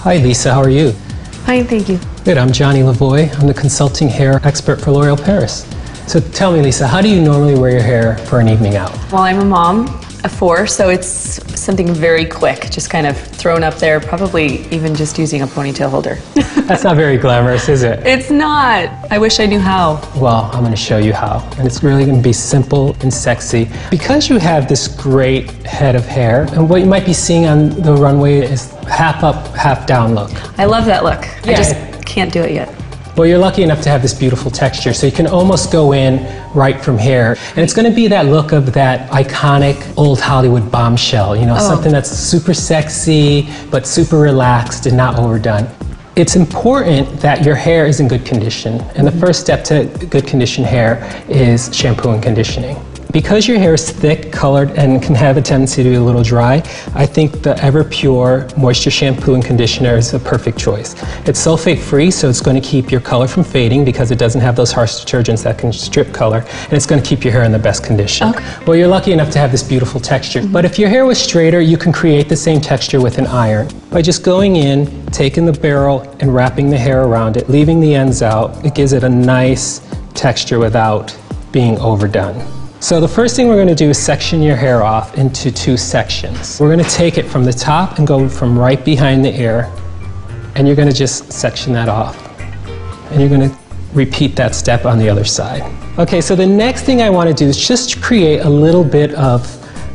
Hi, Lisa. How are you? Fine, thank you. Good. I'm Johnny Lavoy. I'm the consulting hair expert for L'Oreal Paris. So tell me, Lisa, how do you normally wear your hair for an evening out? Well, I'm a mom of four, so it's something very quick, just kind of thrown up there, probably even just using a ponytail holder. That's not very glamorous, is it? it's not. I wish I knew how. Well, I'm going to show you how. And it's really going to be simple and sexy. Because you have this great head of hair, and what you might be seeing on the runway is half up, half down look. I love that look. I just can't do it yet. Well, you're lucky enough to have this beautiful texture, so you can almost go in right from here. And it's going to be that look of that iconic old Hollywood bombshell, you know, Oh. something that's super sexy, but super relaxed and not overdone. It's important that your hair is in good condition. And the first step to good condition hair is shampoo and conditioning. Because your hair is thick, colored, and can have a tendency to be a little dry, I think the Everpure Moisture Shampoo and Conditioner is a perfect choice. It's sulfate free, so it's going to keep your color from fading because it doesn't have those harsh detergents that can strip color, and it's going to keep your hair in the best condition. Okay. Well, you're lucky enough to have this beautiful texture. Mm-hmm. But if your hair was straighter, you can create the same texture with an iron. By just going in, taking the barrel, and wrapping the hair around it, leaving the ends out, it gives it a nice texture without being overdone. So the first thing we're going to do is section your hair off into two sections. We're going to take it from the top and go from right behind the ear, and you're going to just section that off. And you're going to repeat that step on the other side. Okay, so the next thing I want to do is just create a little bit of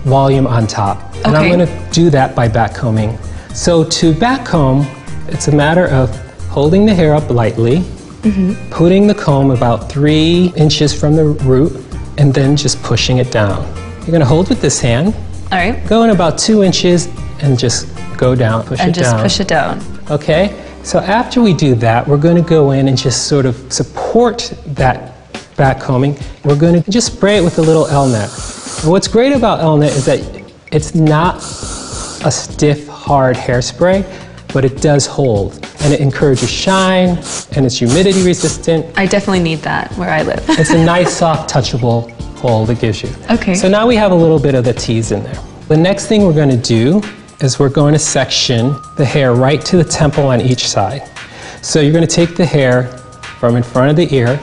volume on top. And I'm going to do that by backcombing. So to backcomb, it's a matter of holding the hair up lightly, mm-hmm. putting the comb about three inches from the root, and then just pushing it down. You're going to hold with this hand, All right. go in about two inches, and just go down, push And it just push it down. Okay? So after we do that, we're going to go in and just sort of support that back combing. We're going to just spray it with a little Elnett. And what's great about Elnett is that it's not a stiff, hard hairspray, but it does hold. And it encourages shine, and it's humidity resistant. I definitely need that where I live. It's a nice, soft, touchable hold it gives you. Okay. So now we have a little bit of the tease in there. The next thing we're going to do is we're going to section the hair right to the temple on each side. So you're going to take the hair from in front of the ear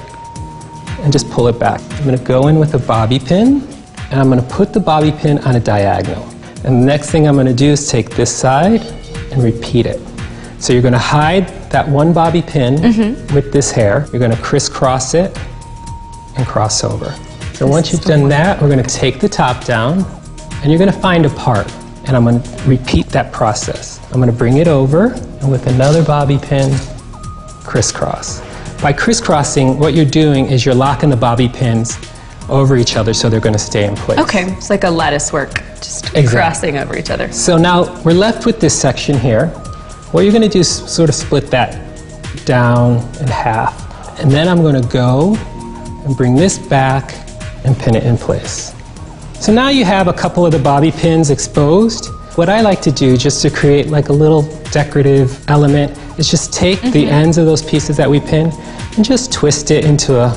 and just pull it back. I'm going to go in with a bobby pin and I'm going to put the bobby pin on a diagonal. And the next thing I'm going to do is take this side and repeat it. So you're going to hide that one bobby pin mm-hmm. with this hair. You're going to crisscross it and cross over. So once you've done that, we're going to take the top down and you're going to find a part. And I'm going to repeat that process. I'm going to bring it over and with another bobby pin, crisscross. By crisscrossing, what you're doing is you're locking the bobby pins over each other so they're going to stay in place. Okay, it's like a lattice work, just Exactly. crossing over each other. So now we're left with this section here. What you're going to do is sort of split that down in half. And then I'm going to go and bring this back and pin it in place. So now you have a couple of the bobby pins exposed. What I like to do just to create like a little decorative element is just take the mm-hmm. ends of those pieces that we pin and just twist it into a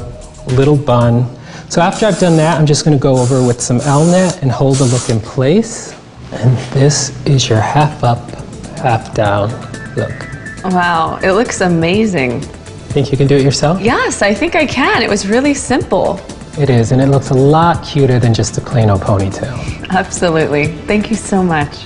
little bun. So after I've done that, I'm just going to go over with some Elnett and hold the look in place. And this is your half up, half down look. Wow, it looks amazing. Think you can do it yourself? Yes, I think I can. It was really simple. It is, and it looks a lot cuter than just a plain old ponytail. Absolutely. Thank you so much.